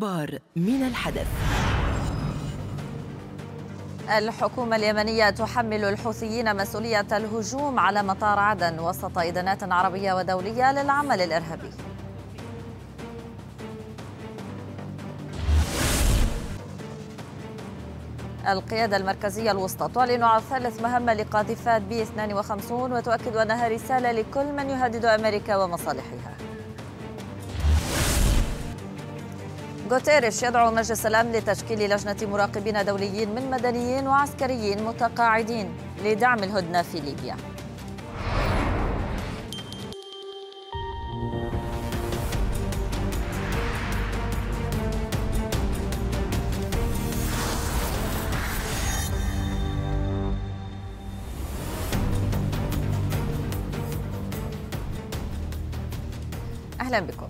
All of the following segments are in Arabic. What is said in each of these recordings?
أخبار من الحدث. الحكومة اليمنية تحمل الحوثيين مسؤولية الهجوم على مطار عدن وسط إدانات عربية ودولية للعمل الإرهابي. القيادة المركزية الوسطى تعلن عن ثالث مهمة لقاذفات بي 52 وتؤكد أنها رسالة لكل من يهدد أمريكا ومصالحها. غوتيريش يدعو مجلس الأمن لتشكيل لجنة مراقبين دوليين من مدنيين وعسكريين متقاعدين لدعم الهدنة في ليبيا. أهلا بكم.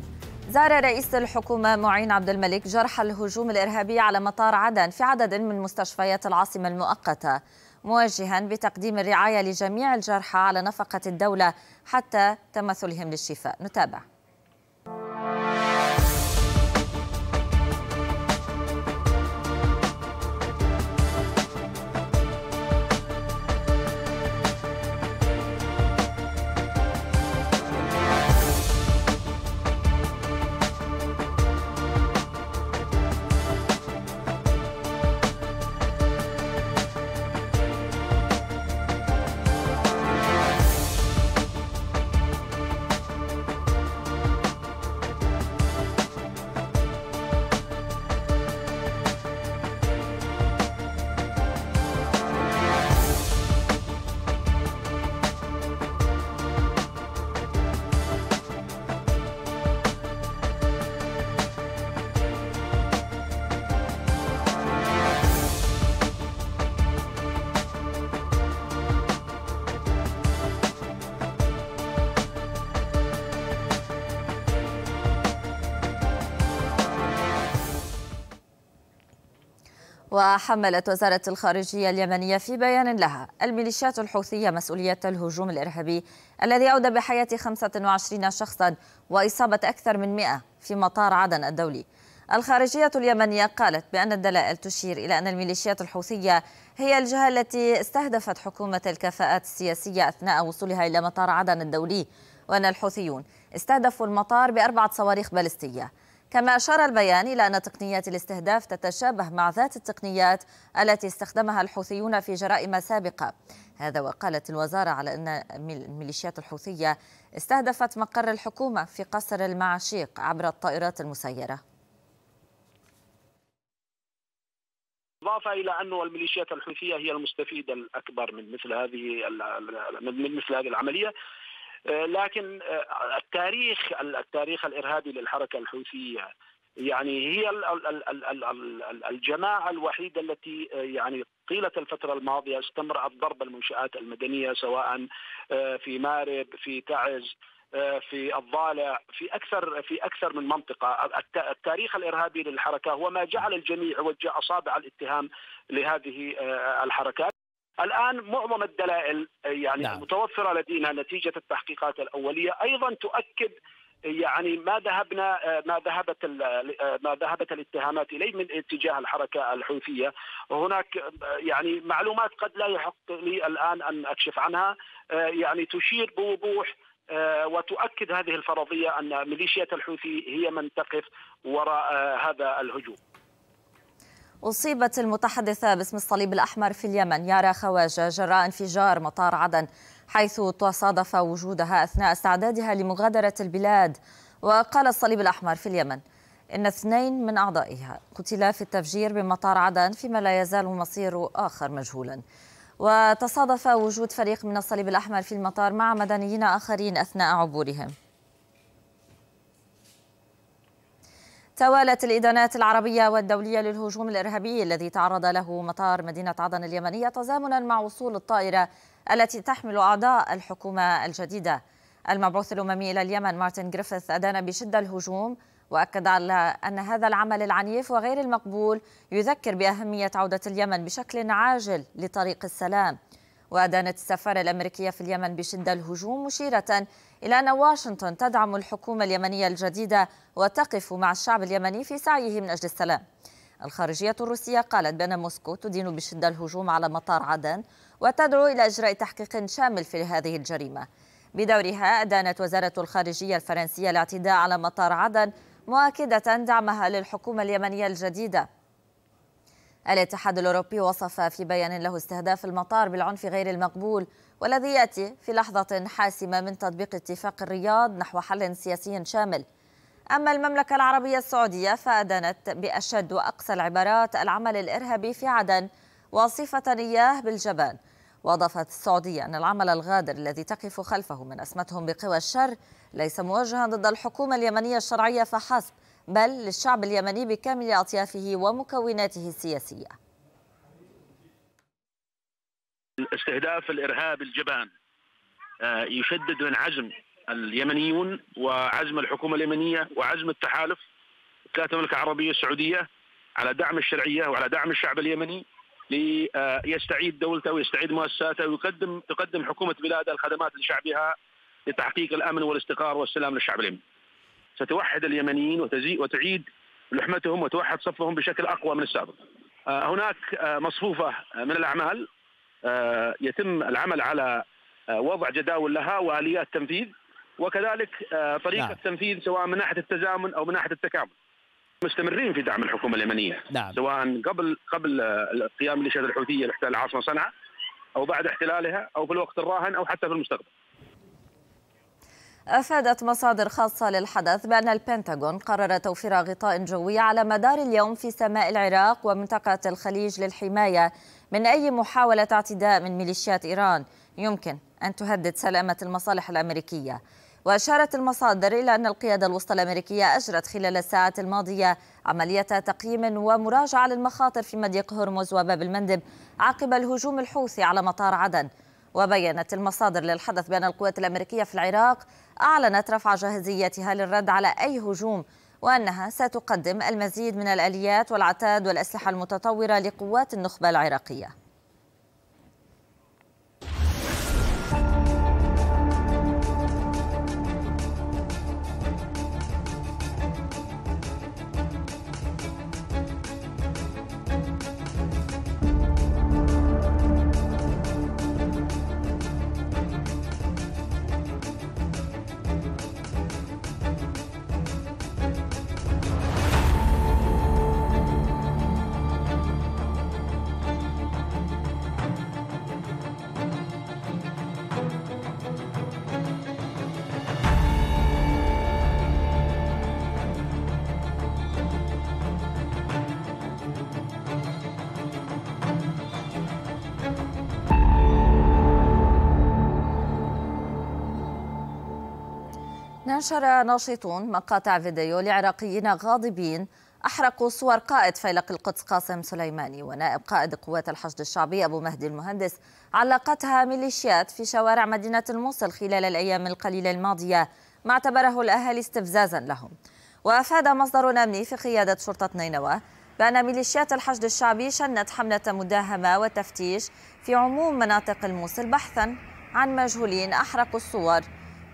زار رئيس الحكومة معين عبد الملك جرح الهجوم الإرهابي على مطار عدن في عدد من مستشفيات العاصمة المؤقتة موجها بتقديم الرعاية لجميع الجرحى على نفقة الدولة حتى تمثلهم للشفاء. نتابع. وحملت وزارة الخارجية اليمنية في بيان لها. الميليشيات الحوثية مسؤولية الهجوم الإرهابي الذي أودى بحياة 25 شخصا وإصابة أكثر من 100 في مطار عدن الدولي. الخارجية اليمنية قالت بأن الدلائل تشير إلى أن الميليشيات الحوثية هي الجهة التي استهدفت حكومة الكفاءات السياسية أثناء وصولها إلى مطار عدن الدولي وأن الحوثيون استهدفوا المطار بأربعة صواريخ باليستية. كما أشار البيان إلى أن تقنيات الاستهداف تتشابه مع ذات التقنيات التي استخدمها الحوثيون في جرائم سابقة. هذا وقالت الوزارة على أن الميليشيات الحوثية استهدفت مقر الحكومة في قصر المعاشيق عبر الطائرات المسيرة. إضافة إلى أنه الميليشيات الحوثية هي المستفيدة الأكبر من مثل هذه من مثل هذه العملية. لكن آه، التاريخ التاريخ الإرهابي للحركة الحوثية يعني هي الجماعة الوحيدة التي آه، يعني طيلة الفترة الماضية استمرت ضرب المنشآت المدنية سواء في مارب في تعز في الضالع في أكثر في أكثر من منطقة. التاريخ الإرهابي للحركة هو ما جعل الجميع يوجه أصابع الاتهام لهذه الحركات. الآن معظم الدلائل يعني نعم. المتوفره لدينا نتيجة التحقيقات الأولية أيضا تؤكد يعني ما ذهبنا ما ذهبت ما ذهبت الاتهامات إليه من اتجاه الحركة الحوثية وهناك يعني معلومات قد لا يحق لي الآن أن أكشف عنها يعني تشير بوضوح وتؤكد هذه الفرضية أن ميليشيات الحوثي هي من تقف وراء هذا الهجوم. أصيبت المتحدثة باسم الصليب الأحمر في اليمن يارا خواجة جراء انفجار مطار عدن حيث تصادف وجودها أثناء استعدادها لمغادرة البلاد. وقال الصليب الأحمر في اليمن إن اثنين من أعضائها قتلا في التفجير بمطار عدن فيما لا يزال مصير آخر مجهولا. وتصادف وجود فريق من الصليب الأحمر في المطار مع مدنيين آخرين أثناء عبورهم. توالت الإدانات العربية والدولية للهجوم الإرهابي الذي تعرض له مطار مدينة عدن اليمنية تزامنا مع وصول الطائرة التي تحمل أعضاء الحكومة الجديدة. المبعوث الأممي إلى اليمن مارتن جريفيث أدان بشدة الهجوم وأكد على أن هذا العمل العنيف وغير المقبول يذكر بأهمية عودة اليمن بشكل عاجل لطريق السلام. وأدانت السفارة الأمريكية في اليمن بشدة الهجوم مشيرة إلى أن واشنطن تدعم الحكومة اليمنية الجديدة وتقف مع الشعب اليمني في سعيه من أجل السلام. الخارجية الروسية قالت بأن موسكو تدين بشدة الهجوم على مطار عدن وتدعو إلى إجراء تحقيق شامل في هذه الجريمة. بدورها أدانت وزارة الخارجية الفرنسية الاعتداء على مطار عدن مؤكدة دعمها للحكومة اليمنية الجديدة. الاتحاد الأوروبي وصف في بيان له استهداف المطار بالعنف غير المقبول والذي يأتي في لحظة حاسمة من تطبيق اتفاق الرياض نحو حل سياسي شامل. أما المملكة العربية السعودية فأدانت بأشد وأقسى العبارات العمل الإرهابي في عدن وصفة إياه بالجبان. وأضافت السعودية أن العمل الغادر الذي تقف خلفه من أسمتهم بقوى الشر ليس موجها ضد الحكومة اليمنية الشرعية فحسب بل للشعب اليمني بكامل أطيافه ومكوناته السياسية. استهداف الإرهاب الجبان آه، يشدد من عزم اليمنيون وعزم الحكومة اليمنية وعزم التحالف ثلاثة المملكة العربية السعودية على دعم الشرعية وعلى دعم الشعب اليمني ليستعيد دولته ويستعيد مؤسساته ويقدم تقدم حكومة بلاده الخدمات لشعبها لتحقيق الأمن والاستقرار والسلام للشعب اليمني. ستوحد اليمنيين وتعيد لحمتهم وتوحد صفهم بشكل أقوى من السابق آه، هناك آه، مصفوفة من الأعمال آه، يتم العمل على وضع جداول لها وآليات تنفيذ وكذلك طريقة نعم. تنفيذ سواء من ناحية التزامن أو من ناحية التكامل. مستمرين في دعم الحكومة اليمنية نعم. سواء قبل قبل قيام ميليشيات الحوثية لإحتلال العاصمه صنعاء أو بعد احتلالها أو في الوقت الراهن أو حتى في المستقبل. أفادت مصادر خاصة للحدث بأن البنتاغون قرر توفير غطاء جوي على مدار اليوم في سماء العراق ومنطقة الخليج للحماية من أي محاولة اعتداء من ميليشيات إيران. يمكن أن تهدد سلامة المصالح الأمريكية. وأشارت المصادر إلى أن القيادة الوسطى الأمريكية أجرت خلال الساعات الماضية عملية تقييم ومراجعة للمخاطر في مضيق هرمز وباب المندب عقب الهجوم الحوثي على مطار عدن. وبينت المصادر للحدث بأن القوات الأمريكية في العراق أعلنت رفع جاهزيتها للرد على أي هجوم وأنها ستقدم المزيد من الآليات والعتاد والأسلحة المتطورة لقوات النخبة العراقية. نشر ناشطون مقاطع فيديو لعراقيين غاضبين أحرقوا صور قائد فيلق القدس قاسم سليماني ونائب قائد قوات الحشد الشعبي أبو مهدي المهندس. علقتها ميليشيات في شوارع مدينة الموصل خلال الأيام القليلة الماضية ما اعتبره الأهالي استفزازا لهم. وأفاد مصدر أمني في قيادة شرطة نينوى بأن ميليشيات الحشد الشعبي شنت حملة مداهمة وتفتيش في عموم مناطق الموصل بحثا عن مجهولين أحرقوا الصور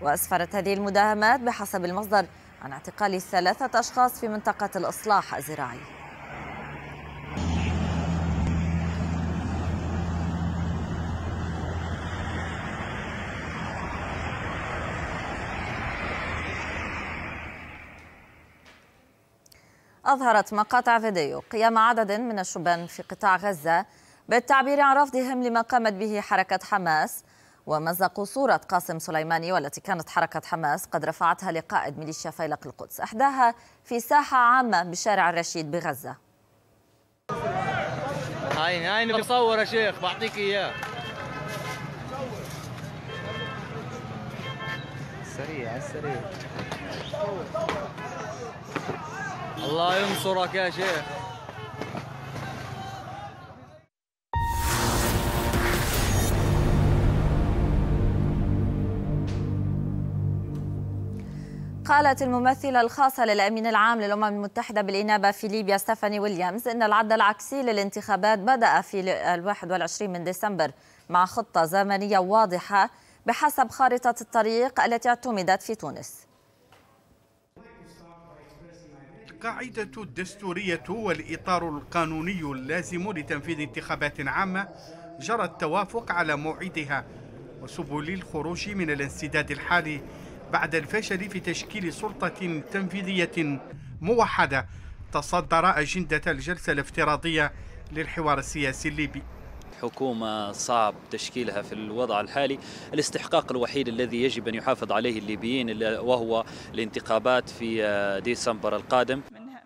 وأسفرت هذه المداهمات بحسب المصدر عن اعتقال ثلاثة أشخاص في منطقة الإصلاح الزراعي. أظهرت مقاطع فيديو قيام عدد من الشبان في قطاع غزة بالتعبير عن رفضهم لما قامت به حركة حماس ومزقوا صورة قاسم سليماني والتي كانت حركة حماس قد رفعتها لقائد ميليشيا فيلق القدس. أحداها في ساحة عامة بشارع الرشيد بغزة. هاي هاي بصور يا شيخ بعطيك إياه. سريع سريع. الله ينصرك يا شيخ. قالت الممثلة الخاصة للأمين العام للأمم المتحدة بالإنابة في ليبيا ستيفاني ويليامز أن العد العكسي للانتخابات بدأ في 21 من ديسمبر مع خطة زمنية واضحة بحسب خارطة الطريق التي اعتمدت في تونس. القاعدة الدستورية والإطار القانوني اللازم لتنفيذ انتخابات عامة جرى التوافق على موعدها وسبل الخروج من الانسداد الحالي بعد الفشل في تشكيل سلطة تنفيذية موحدة تصدر أجندة الجلسة الافتراضية للحوار السياسي الليبي. حكومة صعب تشكيلها في الوضع الحالي. الاستحقاق الوحيد الذي يجب أن يحافظ عليه الليبيين وهو الانتخابات في ديسمبر القادم.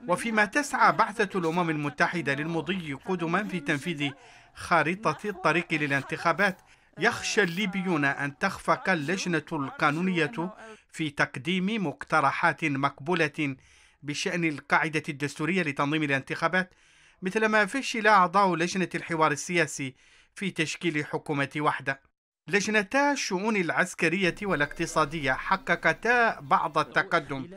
وفيما تسعى بعثة الأمم المتحدة للمضي قدما في تنفيذ خارطة الطريق للانتخابات يخشى الليبيون أن تخفق اللجنة القانونية في تقديم مقترحات مقبولة بشأن القاعدة الدستورية لتنظيم الانتخابات مثلما فشل أعضاء لجنة الحوار السياسي في تشكيل حكومة وحدة لجنتا الشؤون العسكرية والاقتصادية حققتا بعض التقدم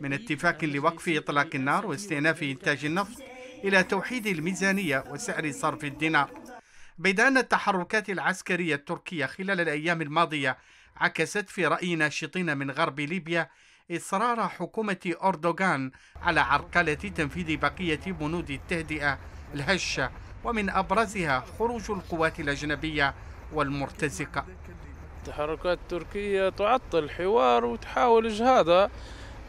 من اتفاق لوقف إطلاق النار واستئناف إنتاج النفط إلى توحيد الميزانية وسعر صرف الدينار. بيد أن التحركات العسكرية التركية خلال الأيام الماضية عكست في رأي ناشطين من غرب ليبيا إصرار حكومة أردوغان على عرقلة تنفيذ بقية بنود التهدئة الهشة ومن أبرزها خروج القوات الأجنبية والمرتزقة. التحركات التركية تعطل الحوار وتحاول إجهاضها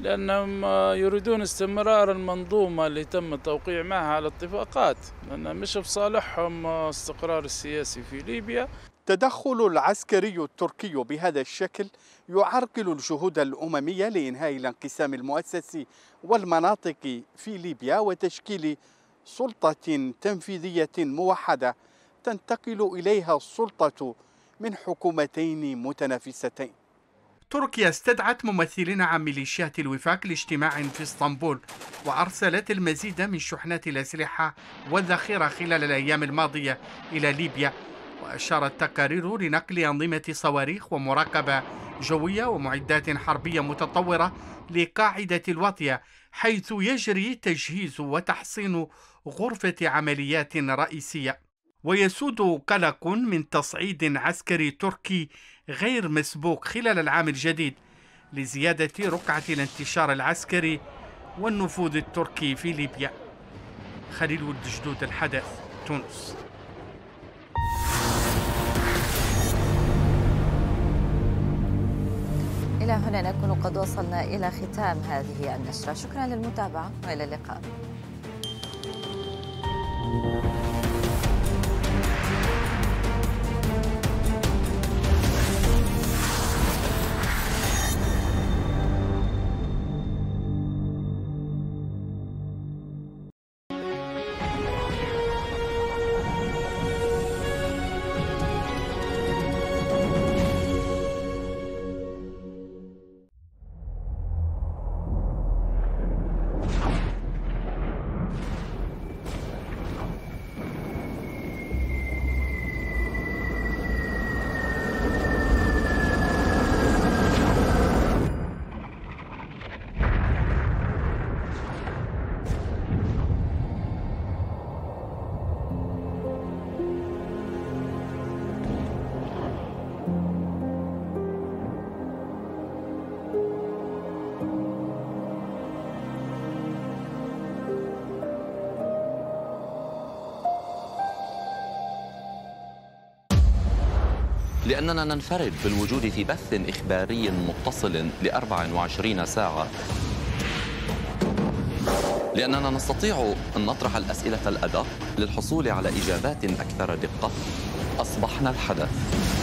لأنهم يريدون استمرار المنظومة اللي تم التوقيع معها على اتفاقات لأن مش في صالحهم استقرار السياسي في ليبيا. التدخل العسكري التركي بهذا الشكل يعرقل الجهود الأممية لإنهاء الانقسام المؤسسي والمناطق في ليبيا وتشكيل سلطة تنفيذية موحدة تنتقل إليها السلطة من حكومتين متنافستين. تركيا استدعت ممثلين عن ميليشيات الوفاق لاجتماع في اسطنبول وأرسلت المزيد من شحنات الأسلحة والذخيرة خلال الأيام الماضية إلى ليبيا. وأشارت تقارير لنقل أنظمة صواريخ ومراقبة جوية ومعدات حربية متطورة لقاعدة الوطية حيث يجري تجهيز وتحصين غرفة عمليات رئيسية. ويسود قلق من تصعيد عسكري تركي غير مسبوق خلال العام الجديد لزيادة رقعة الانتشار العسكري والنفوذ التركي في ليبيا. خليل ولد جدود الحدث تونس. إلى هنا نكون قد وصلنا إلى ختام هذه النشرة. شكرا للمتابعة وإلى اللقاء. لأننا ننفرد بالوجود في بث إخباري متصل ل 24 ساعة. لأننا نستطيع أن نطرح الأسئلة الأدق للحصول على إجابات أكثر دقة. أصبحنا الحدث.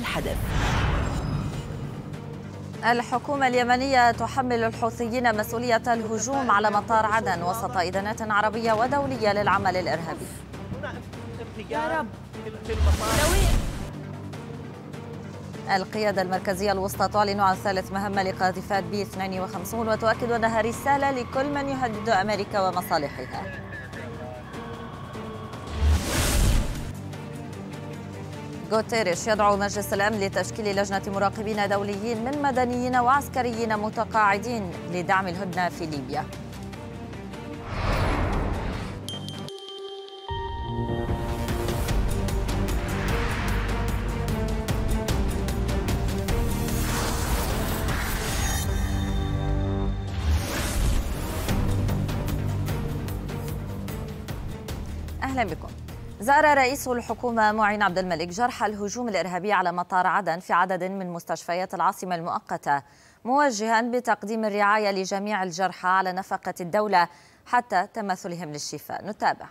الحدث. الحكومة اليمنية تحمل الحوثيين مسؤولية الهجوم على مطار عدن وسط إدانات عربية ودولية للعمل الإرهابي. يا رب. القيادة المركزية الوسطى تعلن عن ثالث مهمة لقاذفات بي 52 وتؤكد أنها رسالة لكل من يهدد أمريكا ومصالحها. غوتيريش. يدعو مجلس الأمن لتشكيل لجنة مراقبين دوليين من مدنيين وعسكريين متقاعدين لدعم الهدنة في ليبيا. زار رئيس الحكومة معين عبد الملك جرح الهجوم الإرهابي على مطار عدن في عدد من مستشفيات العاصمة المؤقتة موجها بتقديم الرعاية لجميع الجرحى على نفقة الدولة حتى تمثلهم للشفاء. نتابع.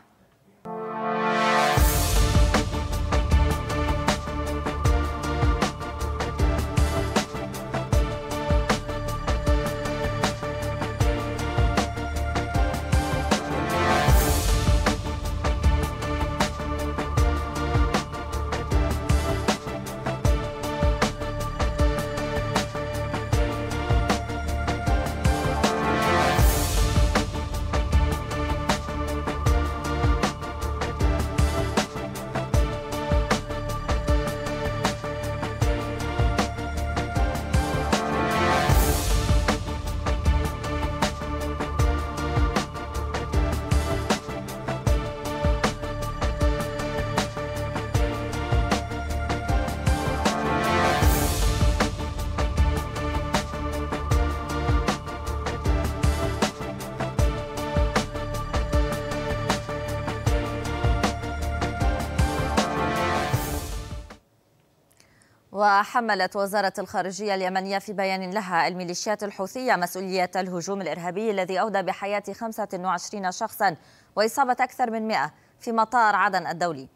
وحملت وزارة الخارجية اليمنية في بيان لها الميليشيات الحوثية مسؤولية الهجوم الإرهابي الذي أودى بحياة 25 شخصا وإصابة أكثر من 100 في مطار عدن الدولي.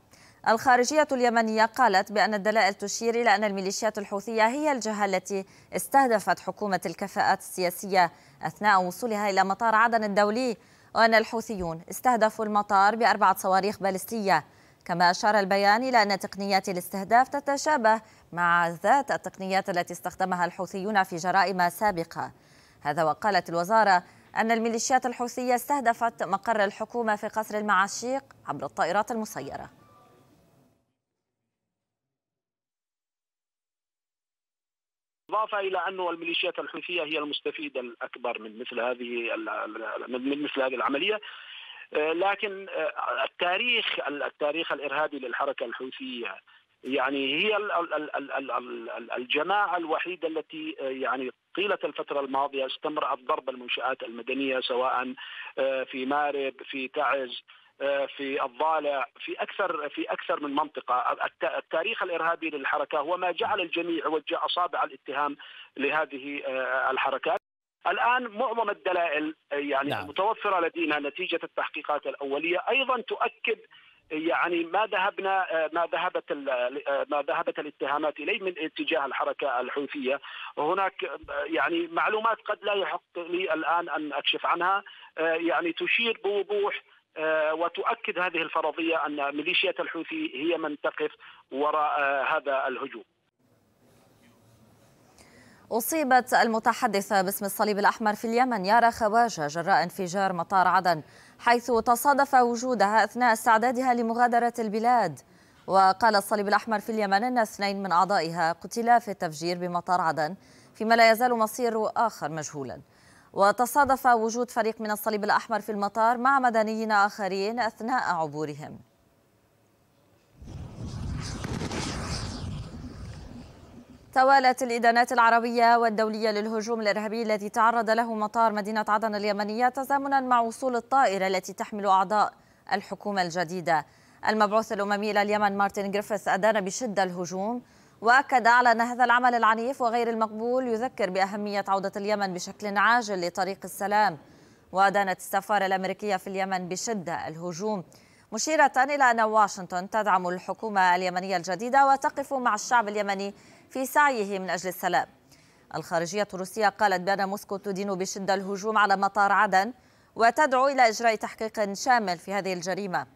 الخارجية اليمنية قالت بأن الدلائل تشير إلى أن الميليشيات الحوثية هي الجهة التي استهدفت حكومة الكفاءات السياسية أثناء وصولها إلى مطار عدن الدولي وأن الحوثيون استهدفوا المطار بأربعة صواريخ باليستية. كما أشار البيان إلى أن تقنيات الاستهداف تتشابه مع ذات التقنيات التي استخدمها الحوثيون في جرائم سابقة. هذا وقالت الوزارة أن الميليشيات الحوثية استهدفت مقر الحكومة في قصر المعاشيق عبر الطائرات المسيرة. إضافة إلى أنه الميليشيات الحوثية هي المستفيدة الأكبر من مثل هذه من مثل هذه العملية. لكن التاريخ التاريخ الإرهابي للحركة الحوثية يعني هي الجماعة الوحيدة التي يعني طيلة الفترة الماضية استمرت ضرب المنشآت المدنية سواء في مارب في تعز في الضالع في أكثر في أكثر من منطقة التاريخ الإرهابي للحركة هو ما جعل الجميع يوجه أصابع الاتهام لهذه الحركات الآن معظم الدلائل يعني نعم. المتوفرة لدينا نتيجة التحقيقات الأولية أيضا تؤكد يعني ما ذهبنا ما ذهبت ما ذهبت الاتهامات إليه من اتجاه الحركة الحوثية. وهناك يعني معلومات قد لا يحق لي الآن أن أكشف عنها. يعني تشير بوضوح وتؤكد هذه الفرضية أن ميليشيا الحوثي هي من تقف وراء هذا الهجوم. أصيبت المتحدثة باسم الصليب الأحمر في اليمن يارا خواجة جراء انفجار مطار عدن. حيث تصادف وجودها أثناء استعدادها لمغادرة البلاد. وقال الصليب الأحمر في اليمن أن اثنين من أعضائها قتلا في التفجير بمطار عدن فيما لا يزال مصير آخر مجهولا. وتصادف وجود فريق من الصليب الأحمر في المطار مع مدنيين آخرين أثناء عبورهم. توالت الإدانات العربية والدولية للهجوم الإرهابي الذي تعرض له مطار مدينة عدن اليمنية تزامنا مع وصول الطائرة التي تحمل أعضاء الحكومة الجديدة. المبعوث الأممي إلى اليمن مارتن جريفيث أدان بشدة الهجوم وأكد على أن هذا العمل العنيف وغير المقبول يذكر بأهمية عودة اليمن بشكل عاجل لطريق السلام. وأدانت السفارة الأمريكية في اليمن بشدة الهجوم. مشيرة إلى أن واشنطن تدعم الحكومة اليمنية الجديدة وتقف مع الشعب اليمني في سعيه من أجل السلام. الخارجية الروسية قالت بأن موسكو تدين بشدة الهجوم على مطار عدن وتدعو إلى إجراء تحقيق شامل في هذه الجريمة.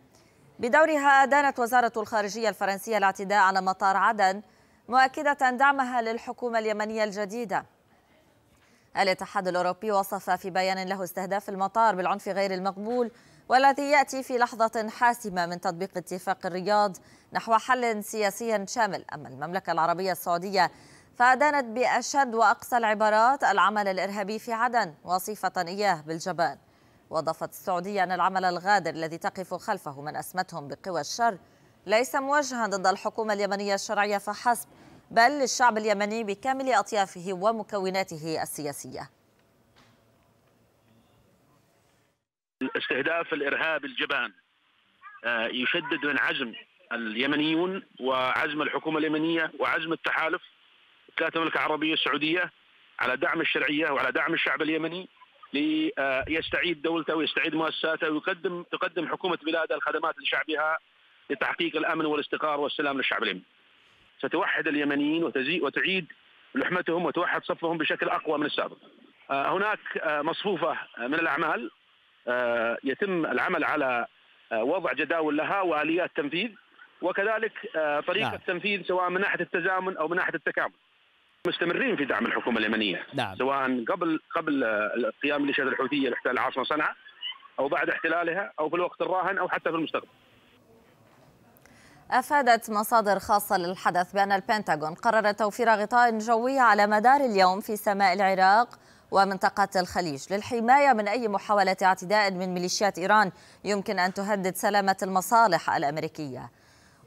بدورها أدانت وزارة الخارجية الفرنسية الاعتداء على مطار عدن مؤكدة دعمها للحكومة اليمنية الجديدة. الاتحاد الأوروبي وصف في بيان له استهداف المطار بالعنف غير المقبول والذي يأتي في لحظة حاسمة من تطبيق اتفاق الرياض نحو حل سياسي شامل. أما المملكة العربية السعودية فأدانت بأشد وأقصى العبارات العمل الإرهابي في عدن وصفة إياه بالجبان. وأضافت السعودية أن العمل الغادر الذي تقف خلفه من أسمتهم بقوى الشر ليس موجها ضد الحكومة اليمنية الشرعية فحسب بل للشعب اليمني بكامل أطيافه ومكوناته السياسية. استهداف الإرهاب الجبان آه، يشدد من عزم اليمنيون وعزم الحكومة اليمنية وعزم التحالف وكالة المملكة العربية السعودية على دعم الشرعية وعلى دعم الشعب اليمني ليستعيد دولته ويستعيد مؤسساته ويقدم تقدم حكومة بلاده الخدمات لشعبها لتحقيق الأمن والاستقرار والسلام للشعب اليمني. ستوحد اليمنيين وتعيد لحمتهم وتوحد صفهم بشكل أقوى من السابق. آه، هناك آه، مصفوفة من الأعمال آه، يتم العمل على وضع جداول لها وآليات تنفيذ وكذلك طريقة نعم. التنفيذ سواء من ناحية التزامن أو من ناحية التكامل. مستمرين في دعم الحكومة اليمنية نعم. سواء قبل قبل قيام الميليشيات الحوثية لاحتلال العاصمة صنعاء أو بعد احتلالها أو في الوقت الراهن أو حتى في المستقبل. أفادت مصادر خاصة للحدث بأن البنتاغون قرر توفير غطاء جوي على مدار اليوم في سماء العراق ومنطقة الخليج. للحماية من أي محاولة اعتداء من ميليشيات إيران يمكن أن تهدد سلامة المصالح الأمريكية.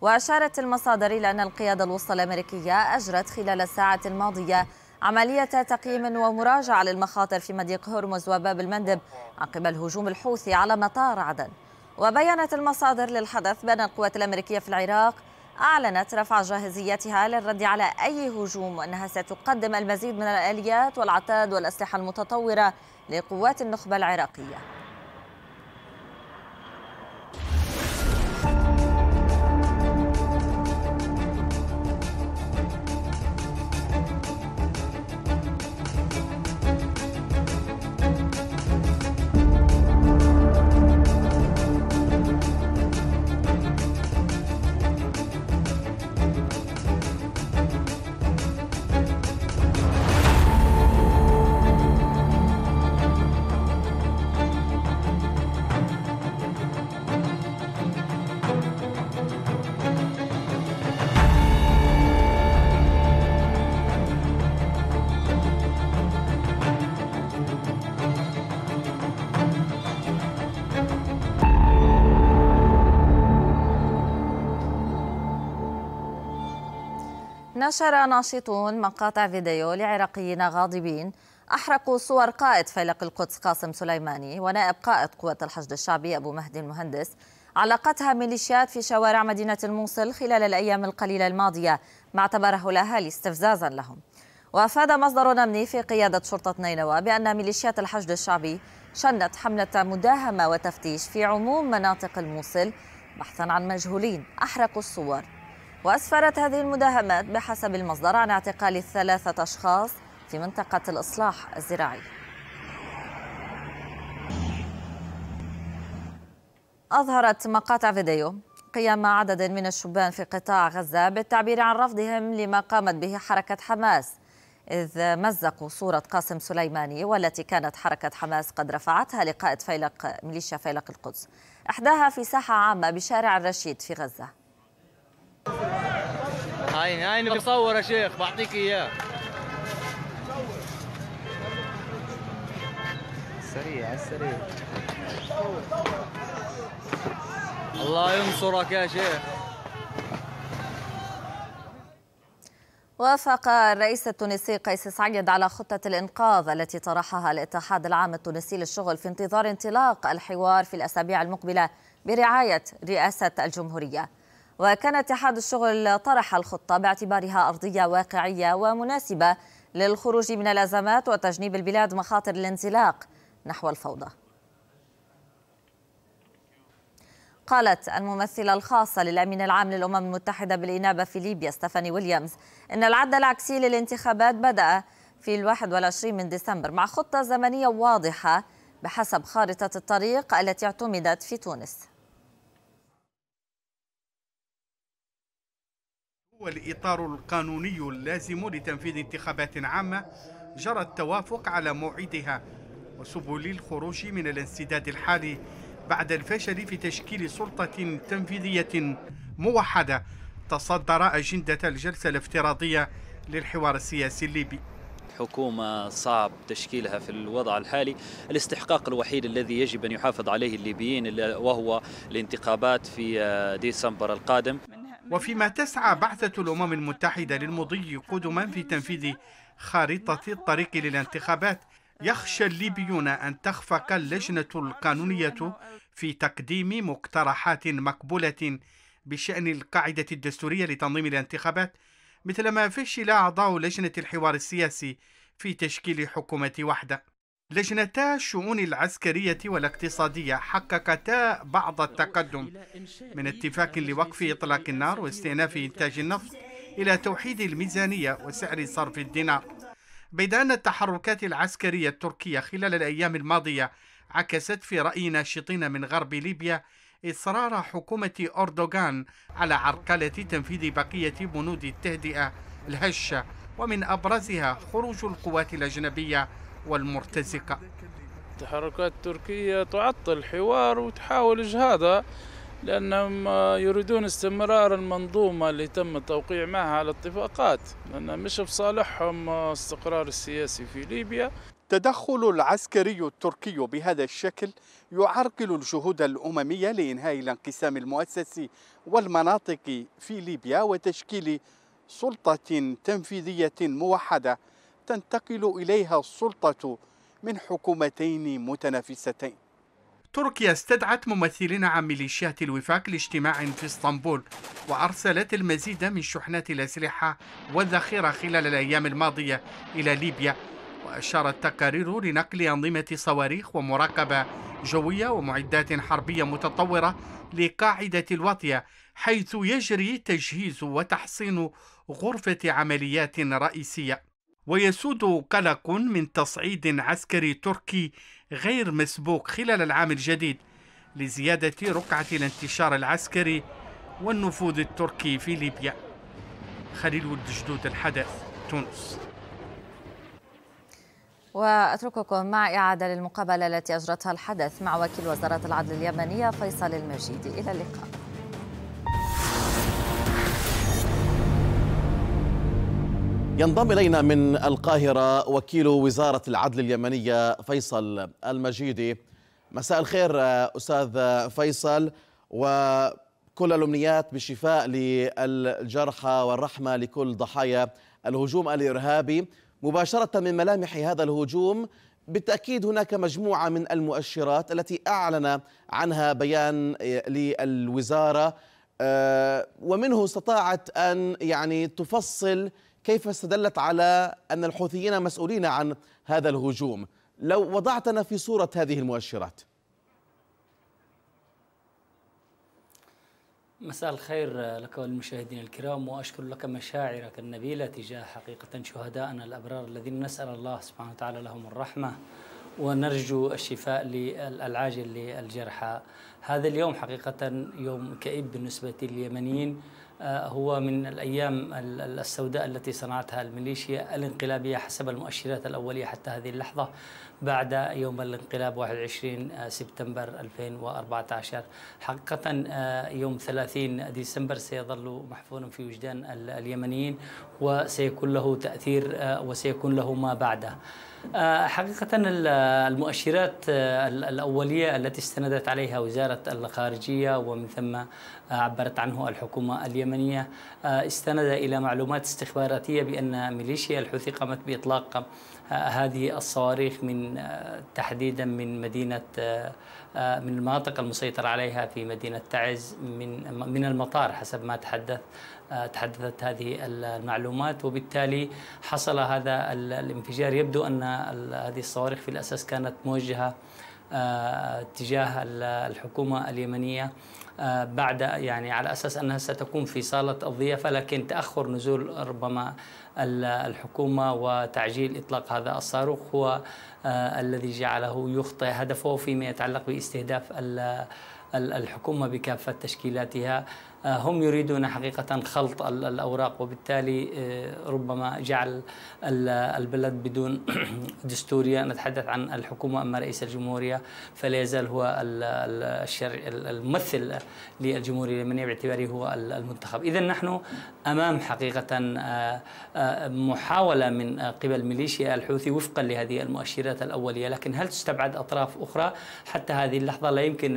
وأشارت المصادر إلى أن القيادة الوسطى الأمريكية أجرت خلال الساعات الماضية عملية تقييم ومراجعة للمخاطر في مضيق هرمز وباب المندب عقب الهجوم الحوثي على مطار عدن. وبينت المصادر للحدث بأن القوات الأمريكية في العراق أعلنت رفع جاهزيتها للرد على أي هجوم وأنها ستقدم المزيد من الآليات والعتاد والأسلحة المتطورة لقوات النخبة العراقية. نشر ناشطون مقاطع فيديو لعراقيين غاضبين أحرقوا صور قائد فيلق القدس قاسم سليماني ونائب قائد قوة الحشد الشعبي أبو مهدي المهندس. علقتها ميليشيات في شوارع مدينة الموصل خلال الأيام القليلة الماضية ما اعتبره الأهالي استفزازا لهم. وأفاد مصدر أمني في قيادة شرطة نينوى بأن ميليشيات الحشد الشعبي شنت حملة مداهمة وتفتيش في عموم مناطق الموصل بحثا عن مجهولين. أحرقوا الصور. وأسفرت هذه المداهمات بحسب المصدر عن اعتقال ثلاثة أشخاص في منطقة الإصلاح الزراعي. أظهرت مقاطع فيديو قيام عدد من الشبان في قطاع غزة بالتعبير عن رفضهم لما قامت به حركة حماس إذ مزقوا صورة قاسم سليماني والتي كانت حركة حماس قد رفعتها لقائد فيلق ميليشيا فيلق القدس إحداها في ساحة عامة بشارع الرشيد في غزة. هاي هاي بصور يا شيخ بعطيك إياه. سريع سريع الله ينصرك يا شيخ. وافق الرئيس التونسي قيس سعيد على خطة الإنقاذ التي طرحها الاتحاد العام التونسي للشغل في انتظار انطلاق الحوار في الأسابيع المقبلة برعاية رئاسة الجمهورية. وكان اتحاد الشغل طرح الخطة باعتبارها أرضية واقعية ومناسبة للخروج من الأزمات وتجنيب البلاد مخاطر الانزلاق نحو الفوضى. قالت الممثلة الخاصة للأمين العام للأمم المتحدة بالإنابة في ليبيا ستيفاني ويليامز إن العد العكسي للانتخابات بدأ في الواحد والعشرين من ديسمبر مع خطة زمنية واضحة بحسب خارطة الطريق التي اعتمدت في تونس. هو الإطار القانوني اللازم لتنفيذ انتخابات عامة جرى التوافق على موعدها وسبل الخروج من الانسداد الحالي بعد الفشل في تشكيل سلطة تنفيذية موحدة تصدر أجندة الجلسة الافتراضية للحوار السياسي الليبي. حكومة صعب تشكيلها في الوضع الحالي. الاستحقاق الوحيد الذي يجب أن يحافظ عليه الليبيين وهو الانتخابات في ديسمبر القادم. وفيما تسعى بعثة الأمم المتحدة للمضي قدما في تنفيذ خارطة الطريق للانتخابات يخشى الليبيون أن تخفق اللجنة القانونية في تقديم مقترحات مقبولة بشأن القاعدة الدستورية لتنظيم الانتخابات مثلما فشل أعضاء لجنة الحوار السياسي في تشكيل حكومة وحدة لجنتا الشؤون العسكرية والاقتصادية حققتا بعض التقدم من اتفاق لوقف إطلاق النار واستئناف إنتاج النفط إلى توحيد الميزانية وسعر صرف الدينار. بيد أن التحركات العسكرية التركية خلال الأيام الماضية عكست في رأي ناشطين من غرب ليبيا إصرار حكومة أردوغان على عرقلة تنفيذ بقية بنود التهدئة الهشة ومن أبرزها خروج القوات الأجنبية والمرتزقة. التحركات التركية تعطل الحوار وتحاول إجهاضه لأنهم يريدون استمرار المنظومة اللي تم التوقيع معها على اتفاقات لأن مش بصالحهم استقرار السياسي في ليبيا. التدخل العسكري التركي بهذا الشكل يعرقل الجهود الأممية لإنهاء الانقسام المؤسسي والمناطق في ليبيا وتشكيل سلطة تنفيذية موحدة تنتقل إليها السلطة من حكومتين متنافستين. تركيا استدعت ممثلين عن ميليشيات الوفاق لاجتماع في اسطنبول وأرسلت المزيد من شحنات الأسلحة والذخيرة خلال الأيام الماضية إلى ليبيا وأشارت تقارير لنقل أنظمة صواريخ ومراقبة جوية ومعدات حربية متطورة لقاعدة الواطية حيث يجري تجهيز وتحصين غرفة عمليات رئيسية. ويسود قلق من تصعيد عسكري تركي غير مسبوق خلال العام الجديد لزيادة رقعة الانتشار العسكري والنفوذ التركي في ليبيا. خليل ولد جدود الحدث تونس. وأترككم مع إعادة للمقابلة التي أجرتها الحدث مع وكيل وزارة العدل اليمنية فيصل المجيدي إلى اللقاء. ينضم إلينا من القاهرة وكيل وزارة العدل اليمنية فيصل المجيدي. مساء الخير أستاذ فيصل وكل الأمنيات بالشفاء للجرحى والرحمة لكل ضحايا الهجوم الإرهابي. مباشرة من ملامح هذا الهجوم بالتأكيد هناك مجموعة من المؤشرات التي أعلن عنها بيان للوزارة ومنه استطاعت أن يعني تفصل كيف استدلت على أن الحوثيين مسؤولين عن هذا الهجوم؟ لو وضعتنا في صورة هذه المؤشرات. مساء الخير لك والمشاهدين الكرام وأشكر لك مشاعرك النبيلة تجاه حقيقة شهدائنا الأبرار الذين نسأل الله سبحانه وتعالى لهم الرحمة ونرجو الشفاء العاجل للجرحى. هذا اليوم حقيقة يوم كئيب بالنسبة لليمنيين. هو من الأيام السوداء التي صنعتها الميليشيا الانقلابية حسب المؤشرات الأولية حتى هذه اللحظة. بعد يوم الانقلاب 21 سبتمبر 2014 حقيقة يوم 30 ديسمبر سيظل محفورا في وجدان اليمنيين وسيكون له تأثير وسيكون له ما بعده. حقيقة المؤشرات الأولية التي استندت عليها وزارة الخارجية ومن ثم عبرت عنه الحكومة اليمنية استند إلى معلومات استخباراتية بأن ميليشيا الحوثي قامت بإطلاق هذه الصواريخ من تحديدا من مدينة من المناطق المسيطر عليها في مدينة تعز من من المطار حسب ما تحدث تحدثت هذه المعلومات. وبالتالي حصل هذا الانفجار. يبدو أن هذه الصواريخ في الأساس كانت موجهة تجاه الحكومة اليمنية بعد يعني على أساس أنها ستكون في صالة الضيافة. لكن تأخر نزول ربما الحكومة وتعجيل إطلاق هذا الصاروخ هو الذي جعله يخطئ هدفه فيما يتعلق باستهداف الحكومة بكافة تشكيلاتها. آه، هم يريدون حقيقة خلط الأوراق وبالتالي آه، ربما جعل البلد بدون دستورية. نتحدث عن الحكومة أما رئيس الجمهورية فلا يزال هو الممثل للجمهورية اليمنية باعتباره هو المنتخب. إذا نحن أمام حقيقة آه، محاولة من قبل ميليشيا الحوثي وفقا لهذه المؤشرات الأولية. لكن هل تستبعد أطراف أخرى؟ حتى هذه اللحظة لا يمكن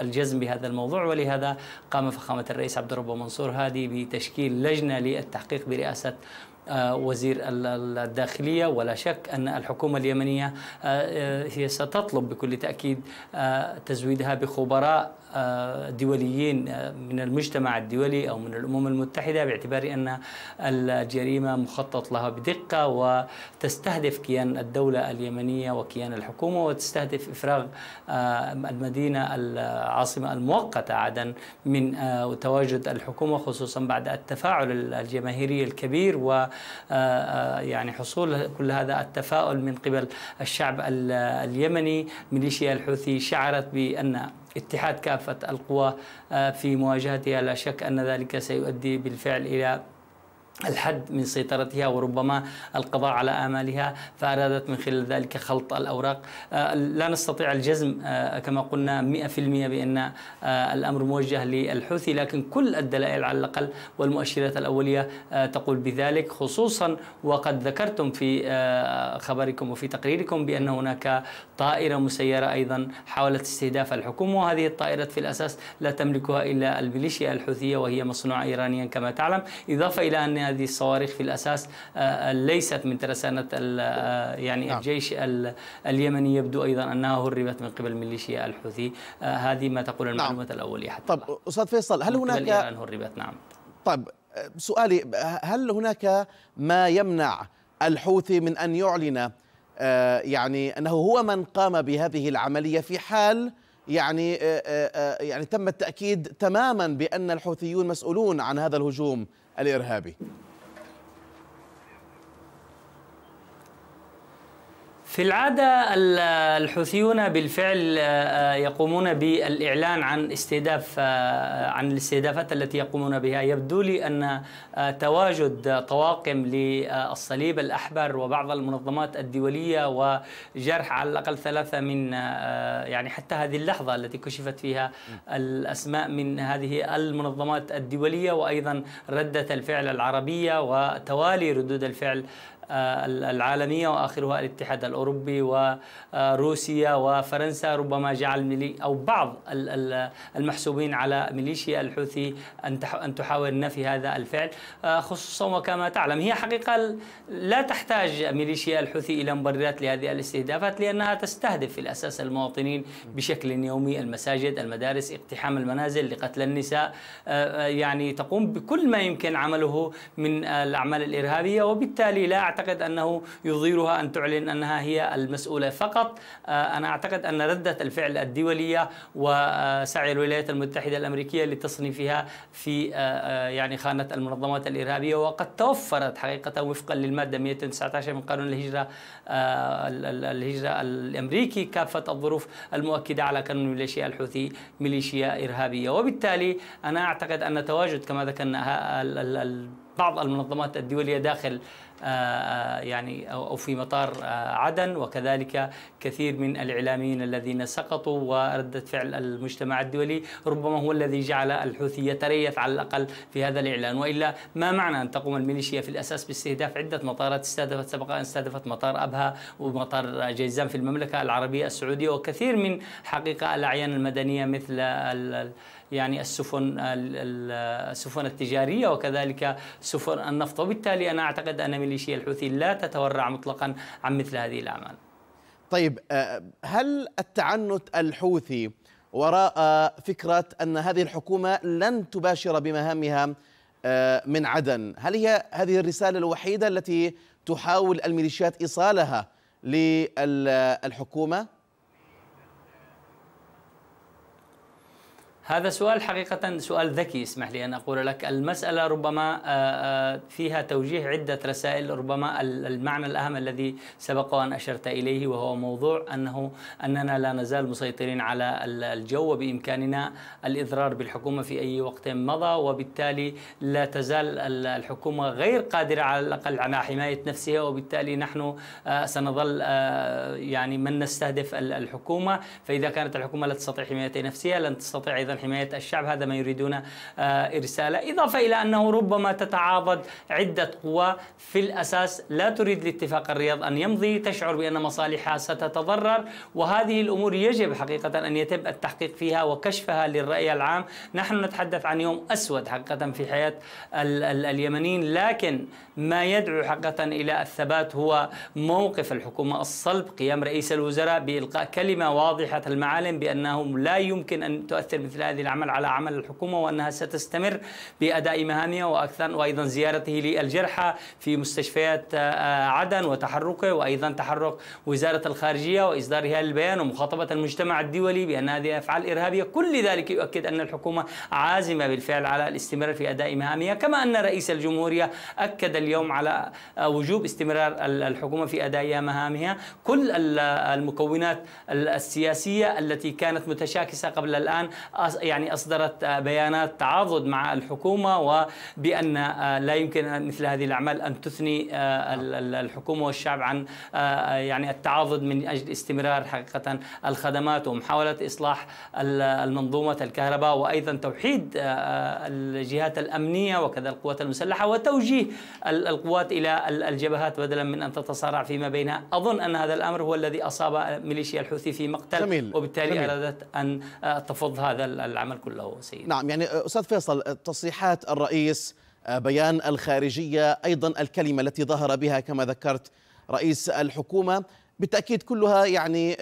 الجزم بهذا الموضوع ولهذا قام فخامة الرئيس الرئيس عبد الرب منصور هادي بتشكيل لجنة للتحقيق برئاسة آه، وزير الداخلية. ولا شك أن الحكومة اليمنية آه، آه، هي ستطلب بكل تأكيد تزويدها بخبراء دوليين من المجتمع الدولي أو من الأمم المتحدة باعتبار أن الجريمة مخطط لها بدقة وتستهدف كيان الدولة اليمنية وكيان الحكومة وتستهدف إفراغ المدينة العاصمة المؤقتة عدن من تواجد الحكومة خصوصا بعد التفاعل الجماهيري الكبير و يعني حصول كل هذا التفاؤل من قبل الشعب اليمني. ميليشيا الحوثي شعرت بأن اتحاد كافة القوى آه، في مواجهتها. لا شك أن ذلك سيؤدي بالفعل إلى الحد من سيطرتها وربما القضاء على آمالها فأرادت من خلال ذلك خلط الأوراق. آه، لا نستطيع الجزم آه، كما قلنا 100% بأن آه، الأمر موجه للحوثي لكن كل الدلائل على الأقل والمؤشرات الأولية تقول بذلك خصوصا وقد ذكرتم في خبركم وفي تقريركم بأن هناك طائرة مسيرة أيضا حاولت استهداف الحكومة وهذه الطائرة في الأساس لا تملكها إلا الميليشيا الحوثية وهي مصنوعة إيرانيا كما تعلم. إضافة إلى أن هذه الصواريخ في الأساس آه، آه، ليست من ترسانة آه، يعني نعم. الجيش اليمني يبدو أيضا أنها هربت من قبل ميليشيا الحوثي هذه ما تقول نعم. المعلومات نعم. الأولية حتى طب أستاذ فيصل هل هناك هربت نعم طيب سؤالي هل هناك ما يمنع الحوثي من أن يعلن يعني أنه هو من قام بهذه العملية في حال يعني يعني تم التأكيد تماما بأن الحوثيون مسؤولون عن هذا الهجوم الإرهابي. في العادة الحوثيون بالفعل آه، يقومون بالإعلان عن استهداف آه، عن الاستهدافات التي يقومون بها. يبدو لي أن آه، تواجد طواقم للصليب الأحمر وبعض المنظمات الدولية وجرح على الأقل ثلاثة من يعني حتى هذه اللحظة التي كشفت فيها الأسماء من هذه المنظمات الدولية. وأيضا ردة الفعل العربية وتوالي ردود الفعل العالمية وآخرها الاتحاد الأوروبي وروسيا وفرنسا ربما جعل أو بعض المحسوبين على ميليشيا الحوثي أن تحاول نفي هذا الفعل. آه، خصوصا وكما تعلم هي حقيقة لا تحتاج ميليشيا الحوثي إلى مبررات لهذه الاستهدافات لأنها تستهدف في الأساس المواطنين بشكل يومي المساجد المدارس اقتحام المنازل لقتل النساء. آه، يعني تقوم بكل ما يمكن عمله من الأعمال الإرهابية وبالتالي لا أعتقد أنه يضيرها أن تعلن أنها هي المسؤولة. فقط آه، أنا أعتقد أن ردة الفعل الدولية وسعي الولايات المتحدة الأمريكية لتصنيفها في آه، آه، يعني خانة المنظمات الإرهابية وقد توفرت حقيقة وفقا للمادة 119 من قانون الهجرة الهجرة الأمريكي كافة الظروف المؤكدة على كون ميليشيا الحوثي ميليشيا إرهابية. وبالتالي أنا أعتقد أن تواجد كما ذكرنا بعض المنظمات الدولية داخل يعني أو في مطار آه، عدن. وكذلك كثير من الإعلاميين الذين سقطوا وردة فعل المجتمع الدولي ربما هو الذي جعل الحوثي يتريث على الأقل في هذا الإعلان. وإلا ما معنى أن تقوم الميليشيا في الأساس باستهداف عدة مطارات؟ استهدفت سبق أن استهدفت مطار أبها ومطار جيزان في المملكة العربية السعودية. وكثير من حقيقة الأعيان المدنية مثل يعني السفن السفن التجارية وكذلك سفن النفط. وبالتالي أنا أعتقد أن ميليشيا الحوثي لا تتورع مطلقا عن مثل هذه الأعمال طيب آه، هل التعنت الحوثي وراء فكرة أن هذه الحكومة لن تباشر بمهامها آه، من عدن هل هي هذه الرسالة الوحيدة التي تحاول الميليشيات إيصالها للحكومة؟ هذا سؤال حقيقة سؤال ذكي اسمح لي أن أقول لك. المسألة ربما آه، آه، فيها توجيه عدة رسائل ربما المعنى الأهم الذي سبق وأن أشرت إليه وهو موضوع أنه أننا لا نزال مسيطرين على الجو وبإمكاننا الإضرار بالحكومة في أي وقت مضى وبالتالي لا تزال الحكومة غير قادرة على الأقل على حماية نفسها وبالتالي نحن آه، سنظل يعني من نستهدف الحكومة. فإذا كانت الحكومة لا تستطيع حماية نفسها لن تستطيع أيضا حماية الشعب هذا ما يريدون آه، إرساله. إضافة إلى أنه ربما تتعاضد عدة قوى في الأساس لا تريد لاتفاق الرياض أن يمضي تشعر بأن مصالحها ستتضرر وهذه الأمور يجب حقيقة أن يتم التحقيق فيها وكشفها للرأي العام. نحن نتحدث عن يوم أسود حقيقة في حياة اليمنيين لكن ما يدعو حقيقة إلى الثبات هو موقف الحكومة الصلب قيام رئيس الوزراء بإلقاء كلمة واضحة المعالم بأنه لا يمكن أن تؤثر مثل هذه العمل على عمل الحكومة وأنها ستستمر بأداء مهامها وأكثر وأيضا زيارته للجرحى في مستشفيات آه، عدن وتحركه وأيضا تحرك وزارة الخارجية وإصدارها البيان ومخاطبة المجتمع الدولي بأن هذه أفعال إرهابية. كل ذلك يؤكد أن الحكومة عازمة بالفعل على الاستمرار في أداء مهامها. كما أن رئيس الجمهورية أكد اليوم على آه، وجوب استمرار الحكومة في أداء مهامها. كل المكونات السياسية التي كانت متشاكسة قبل الآن يعني أصدرت بيانات تعاضد مع الحكومة وبأن آه، لا يمكن مثل هذه الأعمال أن تثني آه، الحكومة والشعب عن آه، يعني التعاضد من أجل استمرار حقيقة الخدمات ومحاولة إصلاح المنظومة الكهرباء وأيضا توحيد الجهات الأمنية وكذا القوات المسلحة وتوجيه القوات إلى الجبهات بدلا من أن تتصارع فيما بينها أظن أن هذا الأمر هو الذي أصاب ميليشيا الحوثي في مقتل جميل. وبالتالي جميل. أرادت أن تفض هذا العمل كله سيد نعم يعني أستاذ فيصل تصريحات الرئيس بيان الخارجية أيضا الكلمة التي ظهر بها كما ذكرت رئيس الحكومة بالتأكيد كلها يعني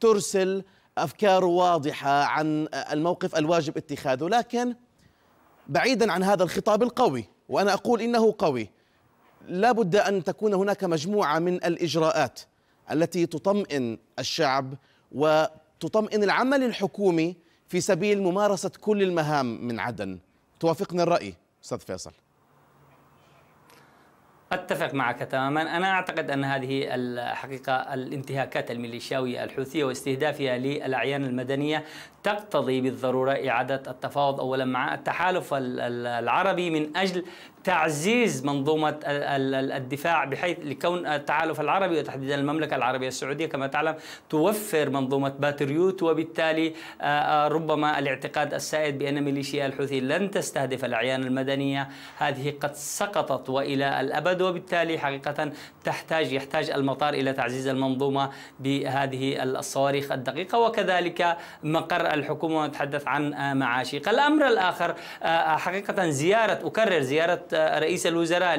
ترسل أفكار واضحة عن الموقف الواجب اتخاذه. لكن بعيدا عن هذا الخطاب القوي وأنا أقول إنه قوي لا بد أن تكون هناك مجموعة من الإجراءات التي تطمئن الشعب وتطمئن العمل الحكومي في سبيل ممارسة كل المهام من عدن. توافقني الرأي أستاذ فيصل. أتفق معك تماما. أنا أعتقد أن هذه الحقيقة الانتهاكات الميليشياوية الحوثية واستهدافها للأعيان المدنية تقتضي بالضرورة إعادة التفاوض أولا مع التحالف العربي من أجل تعزيز منظومة الدفاع بحيث لكون التحالف العربي وتحديدا المملكة العربية السعودية كما تعلم توفر منظومة باتريوت وبالتالي آه، آه، ربما الاعتقاد السائد بأن ميليشيا الحوثي لن تستهدف الأعيان المدنية. هذه قد سقطت وإلى الأبد وبالتالي حقيقة تحتاج يحتاج المطار إلى تعزيز المنظومة بهذه الصواريخ الدقيقة وكذلك مقر الحكومة نتحدث عن آه، معاشيق الأمر الآخر حقيقة زيارة أكرر زيارة رئيس الوزراء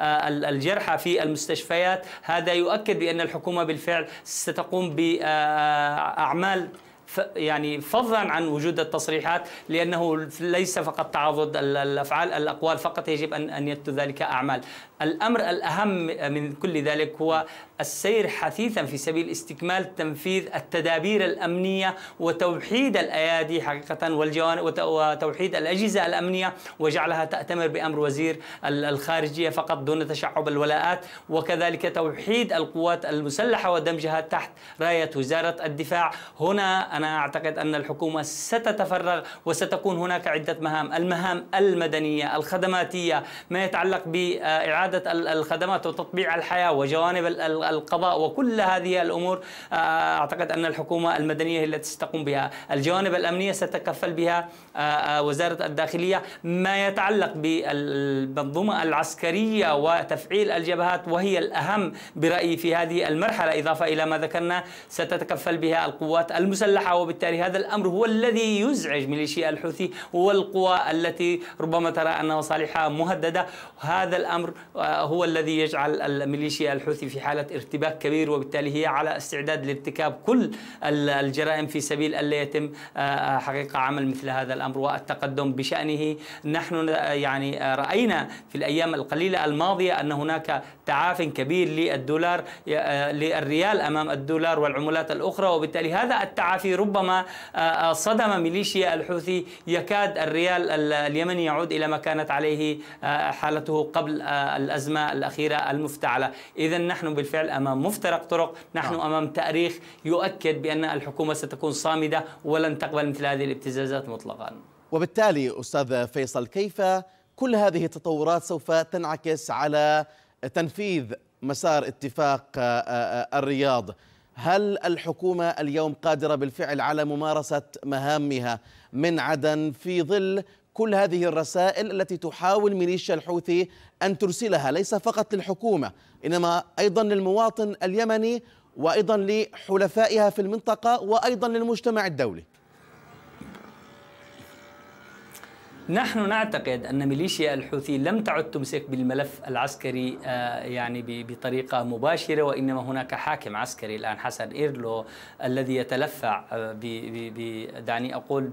للجرحى في المستشفيات. هذا يؤكد بأن الحكومة بالفعل ستقوم بأعمال يعني فضلا عن وجود التصريحات لأنه ليس فقط تعاضد الأفعال الأقوال فقط يجب أن أن ذلك أعمال. الأمر الأهم من كل ذلك هو السير حثيثا في سبيل استكمال تنفيذ التدابير الأمنية وتوحيد الأيادي حقيقه والجوانب وتوحيد الأجهزة الأمنية وجعلها تأتمر بأمر وزير الخارجية فقط دون تشعب الولاءات. وكذلك توحيد القوات المسلحة ودمجها تحت راية وزارة الدفاع. هنا أنا أعتقد أن الحكومة ستتفرغ وستكون هناك عدة مهام. المهام المدنية الخدماتية ما يتعلق بإعادة الخدمات وتطبيع الحياة وجوانب القضاء وكل هذه الأمور آه، أعتقد أن الحكومة المدنية هي التي ستقوم بها، الجوانب الأمنية ستتكفل بها آه، آه، وزارة الداخلية، ما يتعلق بالمنظومة العسكرية وتفعيل الجبهات وهي الأهم برأيي في هذه المرحلة. إضافة إلى ما ذكرنا ستتكفل بها القوات المسلحة وبالتالي هذا الأمر هو الذي يزعج ميليشيا الحوثي والقوى التي ربما ترى ان مصالحها مهددة، هذا الأمر هو الذي يجعل الميليشيا الحوثي في حالة ارتباك كبير وبالتالي هي على استعداد لارتكاب كل الجرائم في سبيل ألا يتم حقيقة عمل مثل هذا الأمر والتقدم بشأنه. نحن يعني رأينا في الأيام القليلة الماضية أن هناك تعاف كبير للدولار للريال أمام الدولار والعملات الأخرى وبالتالي هذا التعافي ربما صدم ميليشيا الحوثي يكاد الريال اليمني يعود إلى ما كانت عليه حالته قبل الأزمة الأخيرة المفتعلة. إذا نحن بالفعل أمام مفترق طرق نحن نعم. أمام تأريخ يؤكد بأن الحكومة ستكون صامدة ولن تقبل مثل هذه الابتزازات مطلقا. وبالتالي أستاذ فيصل كيف كل هذه التطورات سوف تنعكس على تنفيذ مسار اتفاق الرياض؟ هل الحكومة اليوم قادرة بالفعل على ممارسة مهامها من عدن في ظل كل هذه الرسائل التي تحاول ميليشيا الحوثي أن ترسلها؟ ليس فقط للحكومة إنما أيضا للمواطن اليمني وأيضا لحلفائها في المنطقة وأيضا للمجتمع الدولي. نحن نعتقد أن ميليشيا الحوثي لم تعد تمسك بالملف العسكري يعني بطريقة مباشرة وإنما هناك حاكم عسكري الآن حسن إيرلو الذي يتلفع دعني أقول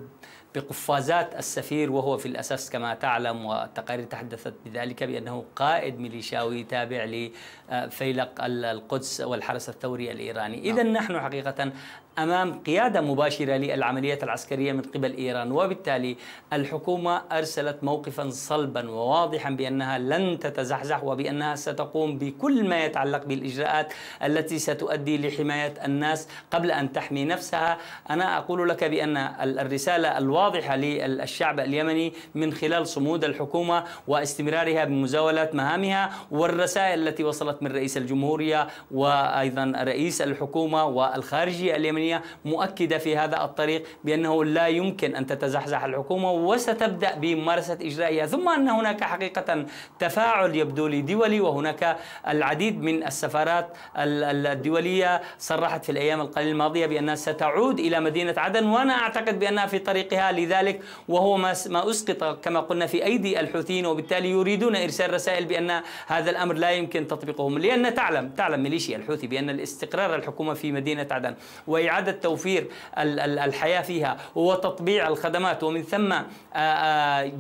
بقفازات السفير وهو في الأساس كما تعلم والتقارير تحدثت بذلك بأنه قائد ميليشياوي تابع لفيلق القدس والحرس الثوري الإيراني إذا نعم. نحن حقيقة أمام قيادة مباشرة للعمليات العسكرية من قبل إيران وبالتالي الحكومة أرسلت موقفا صلبا وواضحا بأنها لن تتزحزح وبأنها ستقوم بكل ما يتعلق بالإجراءات التي ستؤدي لحماية الناس قبل أن تحمي نفسها. أنا أقول لك بأن الرسالة الواضحة للشعب اليمني من خلال صمود الحكومة واستمرارها بمزاوله مهامها والرسائل التي وصلت من رئيس الجمهورية وأيضا رئيس الحكومة والخارجية اليمنية الإسلامية مؤكدة في هذا الطريق بأنه لا يمكن أن تتزحزح الحكومة وستبدأ بممارسة إجرائها ثم أن هناك حقيقة تفاعل يبدو لي دولي وهناك العديد من السفارات الدولية صرحت في الأيام القليلة الماضية بأنها ستعود إلى مدينة عدن وأنا أعتقد بأنها في طريقها لذلك وهو ما أسقط كما قلنا في أيدي الحوثيين وبالتالي يريدون إرسال رسائل بأن هذا الأمر لا يمكن تطبيقه. لأن تعلم تعلم ميليشيا الحوثي بأن الاستقرار الحكومة في مدينة عدن وإعادة إعادة توفير الحياة فيها وتطبيع الخدمات ومن ثم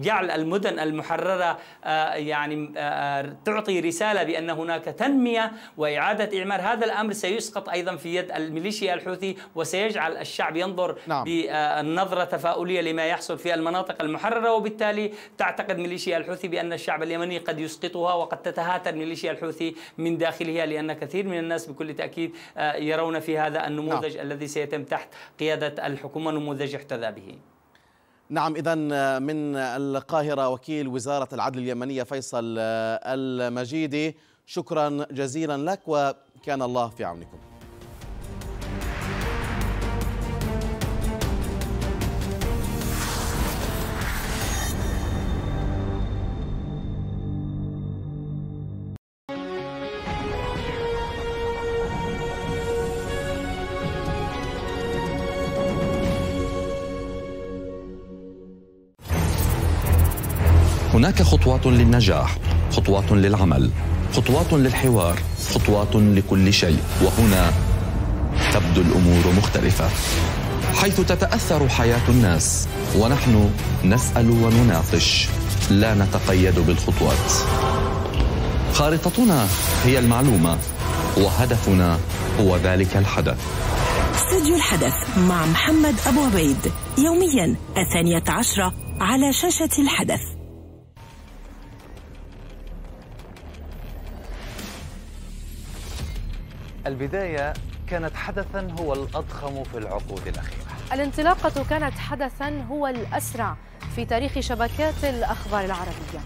جعل المدن المحررة يعني تعطي رسالة بأن هناك تنمية وإعادة إعمار هذا الأمر سيسقط أيضا في يد الميليشيا الحوثي وسيجعل الشعب ينظر نعم. بنظرة تفاؤلية لما يحصل في المناطق المحررة وبالتالي تعتقد ميليشيا الحوثي بأن الشعب اليمني قد يسقطها وقد تتهاتر ميليشيا الحوثي من داخلها لأن كثير من الناس بكل تأكيد يرون في هذا النموذج نعم. الذي سيتم تحت قيادة الحكومة نموذج احتذى به. نعم إذا من القاهرة وكيل وزارة العدل اليمنية فيصل المجيدي شكرا جزيلا لك وكان الله في عونكم. هناك خطوات للنجاح خطوات للعمل خطوات للحوار خطوات لكل شيء. وهنا تبدو الأمور مختلفة. حيث تتأثر حياة الناس ونحن نسأل ونناقش. لا نتقيد بالخطوات. خارطتنا هي المعلومة وهدفنا هو ذلك الحدث. استوديو الحدث مع محمد أبو عبيد يوميا الثانية عشرة على شاشة الحدث. البداية كانت حدثا هو الأضخم في العقود الأخيرة. الانطلاقة كانت حدثا هو الأسرع في تاريخ شبكات الأخبار العربية.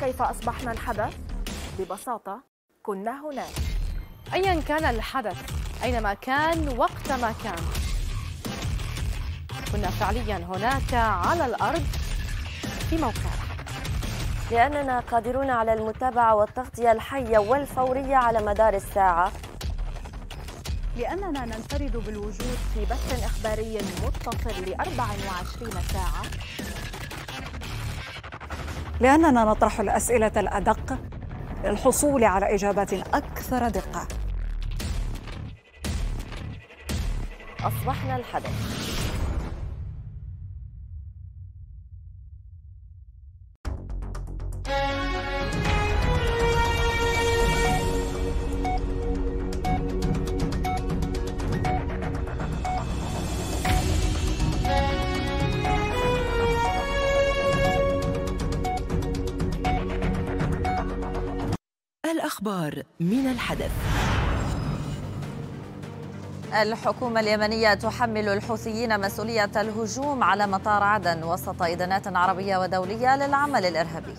كيف أصبحنا الحدث؟ ببساطة كنا هناك. أيا كان الحدث أينما كان وقتما كان. كنا فعليا هناك على الأرض في موقع. لأننا قادرون على المتابعة والتغطية الحية والفورية على مدار الساعة. لأننا ننفرد بالوجود في بث إخباري متصل ل 24 ساعة. لأننا نطرح الأسئلة الأدق للحصول على إجابات أكثر دقة. أصبحنا الحدث. الأخبار من الحدث. الحكومة اليمنية تحمل الحوثيين مسؤولية الهجوم على مطار عدن وسط إدانات عربية ودولية للعمل الإرهابي.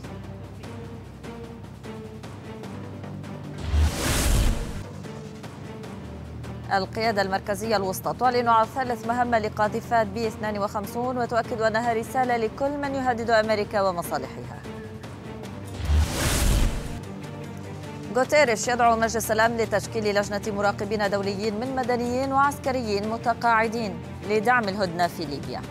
القيادة المركزية الوسطى تعلن عن ثالث مهمة لقاذفات بي 52 وتؤكد أنها رسالة لكل من يهدد أمريكا ومصالحها. غوتيريش يدعو مجلس الأمن لتشكيل لجنة مراقبين دوليين من مدنيين وعسكريين متقاعدين لدعم الهدنة في ليبيا.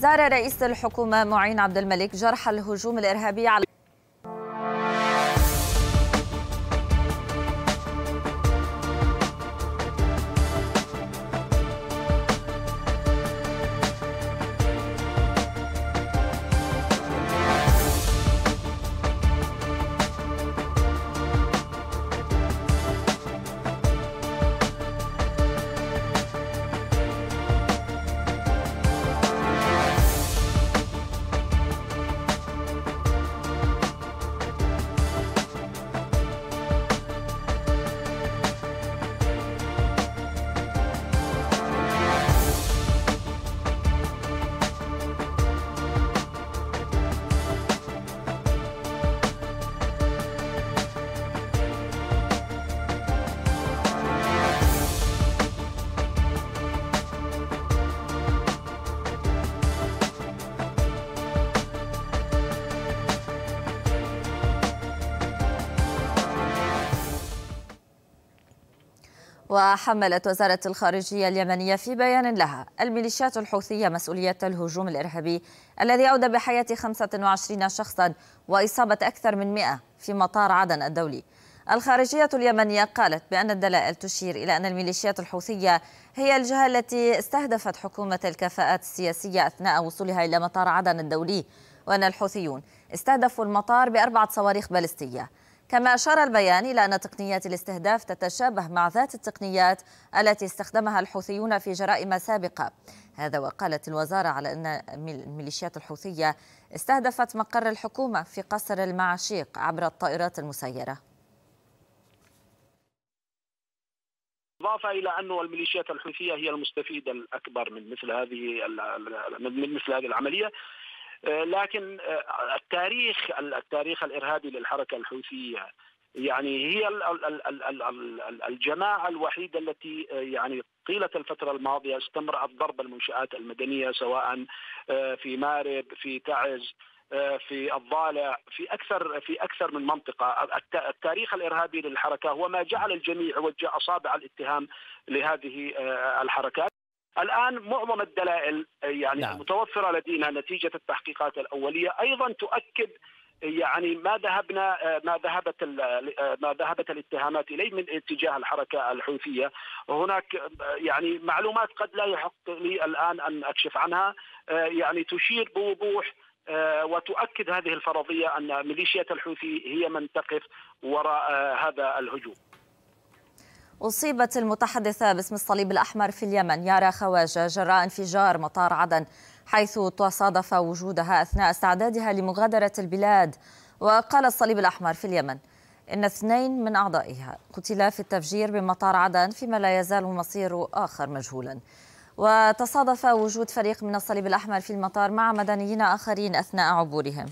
زار رئيس الحكومة معين عبد الملك جرح الهجوم الإرهابي على وحملت وزارة الخارجية اليمنية في بيان لها الميليشيات الحوثية مسؤولية الهجوم الإرهابي الذي أودى بحياة 25 شخصا وإصابة أكثر من 100 في مطار عدن الدولي. الخارجية اليمنية قالت بأن الدلائل تشير إلى أن الميليشيات الحوثية هي الجهة التي استهدفت حكومة الكفاءات السياسية أثناء وصولها إلى مطار عدن الدولي وأن الحوثيون استهدفوا المطار بأربعة صواريخ باليستية. كما أشار البيان إلى أن تقنيات الاستهداف تتشابه مع ذات التقنيات التي استخدمها الحوثيون في جرائم سابقة. هذا وقالت الوزارة على أن الميليشيات الحوثية استهدفت مقر الحكومة في قصر المعاشيق عبر الطائرات المسيرة. إضافة إلى أنه الميليشيات الحوثية هي المستفيدة الأكبر من مثل هذه من مثل هذه العملية. لكن آه، التاريخ التاريخ الإرهابي للحركة الحوثية يعني هي الجماعة الوحيدة التي آه، يعني طيلة الفترة الماضية استمرت ضرب المنشآت المدنية سواء في مارب في تعز في الضالع في أكثر في أكثر من منطقة. التاريخ الإرهابي للحركة هو ما جعل الجميع يوجه أصابع الاتهام لهذه الحركات. الآن معظم الدلائل يعني نعم. المتوفرة لدينا نتيجة التحقيقات الأولية أيضا تؤكد يعني ما ذهبنا ما ذهبت ما ذهبت الاتهامات إليه من اتجاه الحركة الحوثية وهناك يعني معلومات قد لا يحق لي الآن أن أكشف عنها يعني تشير بوضوح وتؤكد هذه الفرضية أن ميليشيا الحوثي هي من تقف وراء هذا الهجوم أصيبت المتحدثة باسم الصليب الأحمر في اليمن يارا خواجة جراء انفجار مطار عدن حيث تصادف وجودها أثناء استعدادها لمغادرة البلاد. وقال الصليب الأحمر في اليمن إن اثنين من أعضائها قتلا في التفجير بمطار عدن فيما لا يزال مصير آخر مجهولا. وتصادف وجود فريق من الصليب الأحمر في المطار مع مدنيين آخرين أثناء عبورهم.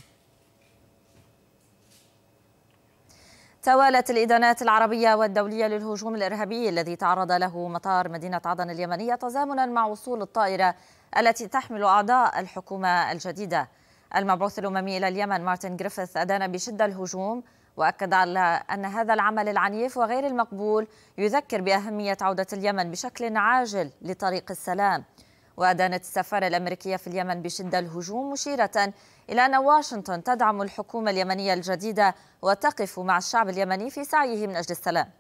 توالت الإدانات العربية والدولية للهجوم الإرهابي الذي تعرض له مطار مدينة عدن اليمنية تزامنا مع وصول الطائرة التي تحمل أعضاء الحكومة الجديدة. المبعوث الأممي إلى اليمن مارتن جريفيث أدان بشدة الهجوم وأكد على أن هذا العمل العنيف وغير المقبول يذكر بأهمية عودة اليمن بشكل عاجل لطريق السلام. وأدانت السفارة الأمريكية في اليمن بشدة الهجوم مشيرة إلى أن واشنطن تدعم الحكومة اليمنية الجديدة وتقف مع الشعب اليمني في سعيه من أجل السلام.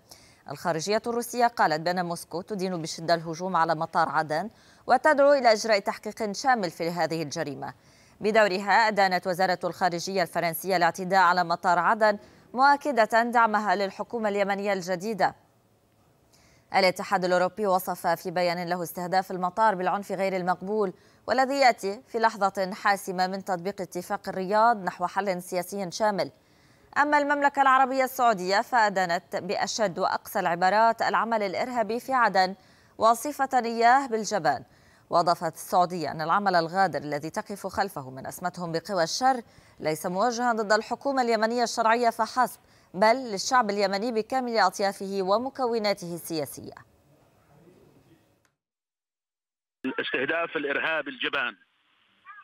الخارجية الروسية قالت بأن موسكو تدين بشدة الهجوم على مطار عدن وتدعو إلى إجراء تحقيق شامل في هذه الجريمة. بدورها أدانت وزارة الخارجية الفرنسية الاعتداء على مطار عدن مؤكدة دعمها للحكومة اليمنية الجديدة. الاتحاد الأوروبي وصف في بيان له استهداف المطار بالعنف غير المقبول والذي يأتي في لحظة حاسمة من تطبيق اتفاق الرياض نحو حل سياسي شامل. أما المملكة العربية السعودية فأدانت بأشد وأقسى العبارات العمل الإرهابي في عدن واصفة إياه بالجبان. وأضافت السعودية أن العمل الغادر الذي تقف خلفه من أسمتهم بقوى الشر ليس موجها ضد الحكومة اليمنية الشرعية فحسب بل للشعب اليمني بكامل أطيافه ومكوناته السياسية. استهداف الإرهاب الجبان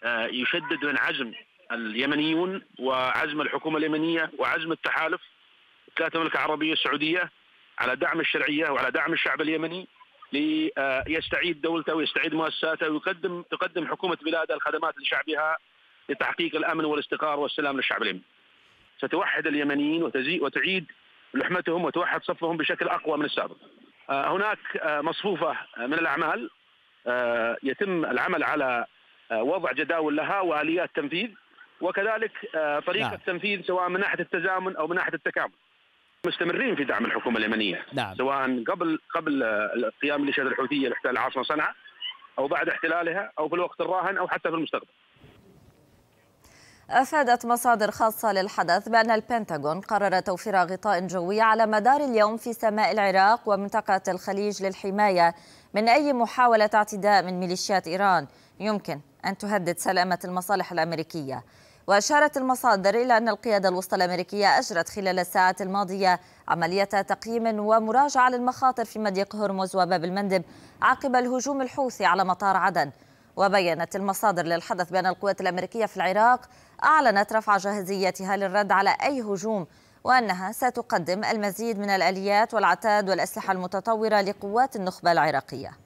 آه، يشدد من عزم اليمنيون وعزم الحكومة اليمنية وعزم التحالف ثلاثة المملكة العربية السعودية على دعم الشرعية وعلى دعم الشعب اليمني ليستعيد دولته ويستعيد مؤسساته ويقدم تقدم حكومة بلاده الخدمات لشعبها لتحقيق الأمن والاستقرار والسلام للشعب اليمني. ستوحد اليمنيين وتعيد لحمتهم وتوحد صفهم بشكل أقوى من السابق آه، هناك آه، مصفوفة من الأعمال آه، يتم العمل على وضع جداول لها وآليات تنفيذ وكذلك طريقة نعم. تنفيذ سواء من ناحية التزامن أو من ناحية التكامل. مستمرين في دعم الحكومة اليمنية نعم. سواء قبل قبل قيام الميليشيات الحوثية لاحتلال العاصمة صنعاء أو بعد احتلالها أو في الوقت الراهن أو حتى في المستقبل. أفادت مصادر خاصة للحدث بأن البنتاغون قرر توفير غطاء جوي على مدار اليوم في سماء العراق ومنطقة الخليج للحماية من أي محاولة اعتداء من ميليشيات إيران. يمكن أن تهدد سلامة المصالح الأمريكية. وأشارت المصادر إلى أن القيادة الوسطى الأمريكية أجرت خلال الساعات الماضية عملية تقييم ومراجعة للمخاطر في مضيق هرمز وباب المندب عقب الهجوم الحوثي على مطار عدن. وبينت المصادر للحدث بأن القوات الأمريكية في العراق أعلنت رفع جاهزيتها للرد على أي هجوم وأنها ستقدم المزيد من الآليات والعتاد والأسلحة المتطورة لقوات النخبة العراقية.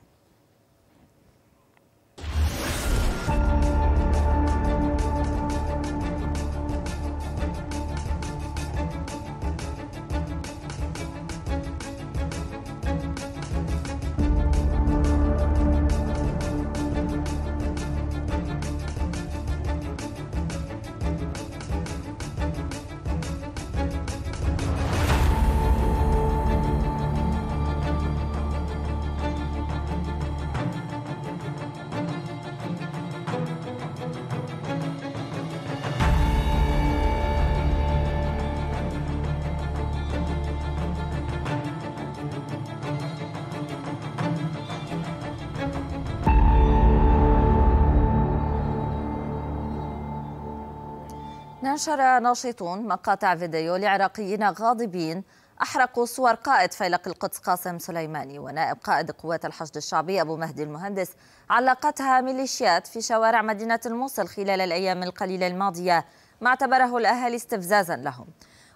نشر ناشطون مقاطع فيديو لعراقيين غاضبين أحرقوا صور قائد فيلق القدس قاسم سليماني ونائب قائد قوات الحشد الشعبي أبو مهدي المهندس. علقتها ميليشيات في شوارع مدينة الموصل خلال الأيام القليلة الماضية ما اعتبره الأهالي استفزازا لهم.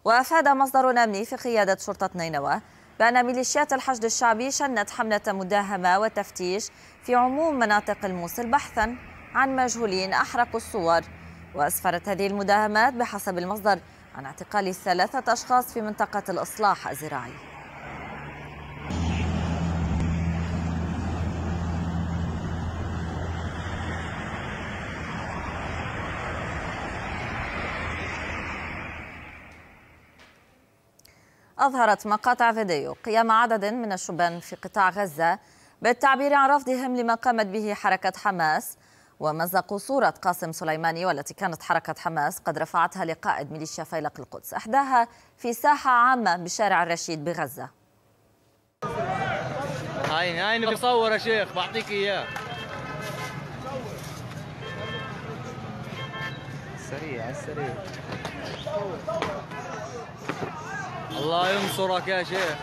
وأفاد مصدر أمني في قيادة شرطة نينوى بأن ميليشيات الحشد الشعبي شنت حملة مداهمة وتفتيش في عموم مناطق الموصل بحثا عن مجهولين أحرقوا الصور وأسفرت هذه المداهمات بحسب المصدر عن اعتقال ثلاثة أشخاص في منطقة الإصلاح الزراعي. أظهرت مقاطع فيديو قيام عدد من الشبان في قطاع غزة بالتعبير عن رفضهم لما قامت به حركة حماس ومزقوا صورة قاسم سليماني والتي كانت حركة حماس قد رفعتها لقائد ميليشيا فيلق القدس. أحداها في ساحة عامة بشارع الرشيد بغزة. هاي هاي بصور يا شيخ بعطيك إياه. سريع السريع. الله ينصرك يا شيخ.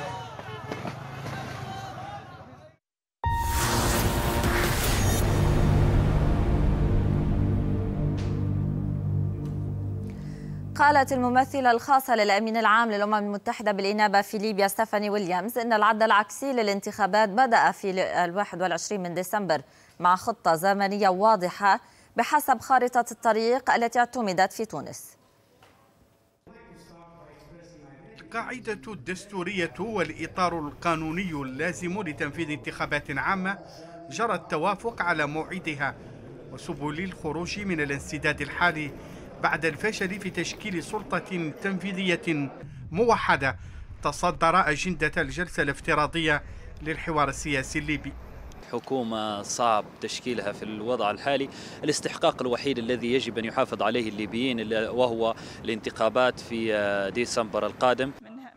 قالت الممثلة الخاصة للأمين العام للأمم المتحدة بالإنابة في ليبيا ستيفاني ويليامز إن العد العكسي للانتخابات بدأ في ال 21 من ديسمبر مع خطة زمنية واضحة بحسب خارطة الطريق التي اعتمدت في تونس. القاعدة الدستورية والإطار القانوني اللازم لتنفيذ انتخابات عامة جرى التوافق على موعدها وسبل الخروج من الانسداد الحالي بعد الفشل في تشكيل سلطة تنفيذية موحدة تصدر أجندة الجلسة الافتراضية للحوار السياسي الليبي. حكومة صعب تشكيلها في الوضع الحالي. الاستحقاق الوحيد الذي يجب أن يحافظ عليه الليبيين وهو الانتخابات في ديسمبر القادم.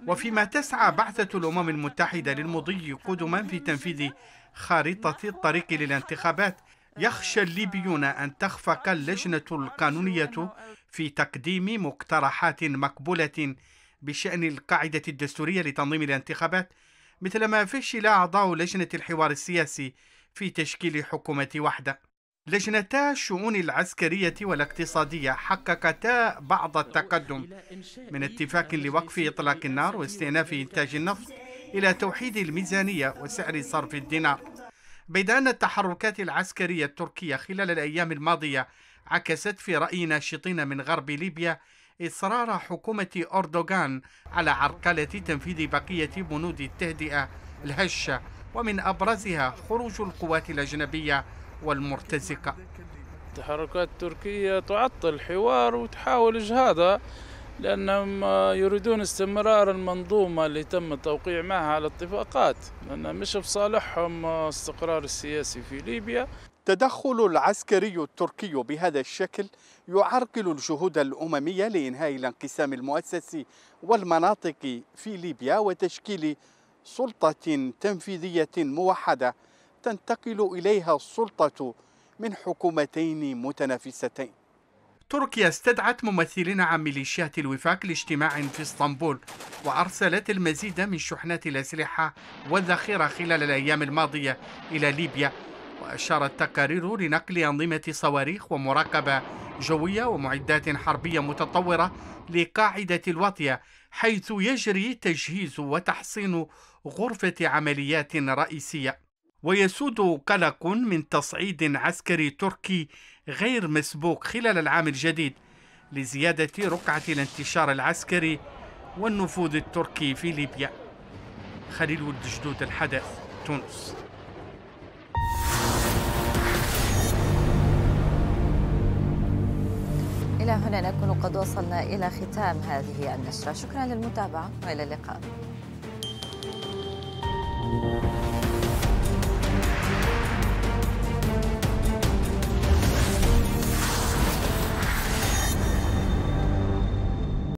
وفيما تسعى بعثة الأمم المتحدة للمضي قدما في تنفيذ خارطة الطريق للانتخابات يخشى الليبيون أن تخفق اللجنة القانونية في تقديم مقترحات مقبولة بشأن القاعدة الدستورية لتنظيم الانتخابات مثلما فشل أعضاء لجنة الحوار السياسي في تشكيل حكومة وحدة لجنتا الشؤون العسكرية والاقتصادية حققتا بعض التقدم من اتفاق لوقف إطلاق النار واستئناف إنتاج النفط إلى توحيد الميزانية وسعر صرف الدينار. بيد أن التحركات العسكرية التركية خلال الأيام الماضية عكست في رأي ناشطين من غرب ليبيا إصرار حكومة أردوغان على عرقلة تنفيذ بقية بنود التهدئة الهشة ومن أبرزها خروج القوات الأجنبية والمرتزقة. التحركات التركية تعطل الحوار وتحاول إجهاضه لأنهم يريدون استمرار المنظومة اللي تم التوقيع معها على اتفاقات لأن مش في صالحهم استقرار السياسي في ليبيا. التدخل العسكري التركي بهذا الشكل يعرقل الجهود الأممية لإنهاء الانقسام المؤسسي والمناطق في ليبيا وتشكيل سلطة تنفيذية موحدة تنتقل إليها السلطة من حكومتين متنافستين. تركيا استدعت ممثلين عن ميليشيات الوفاق لاجتماع في اسطنبول وأرسلت المزيد من شحنات الأسلحة والذخيرة خلال الأيام الماضية إلى ليبيا. وأشارت تقارير لنقل أنظمة صواريخ ومراقبة جوية ومعدات حربية متطورة لقاعدة الوطية حيث يجري تجهيز وتحصين غرفة عمليات رئيسية. ويسود قلق من تصعيد عسكري تركي غير مسبوق خلال العام الجديد لزيادة رقعة الانتشار العسكري والنفوذ التركي في ليبيا. خليل ولد جدود الحدث تونس. إلى هنا نكون قد وصلنا إلى ختام هذه النشرة. شكرا للمتابعة وإلى اللقاء.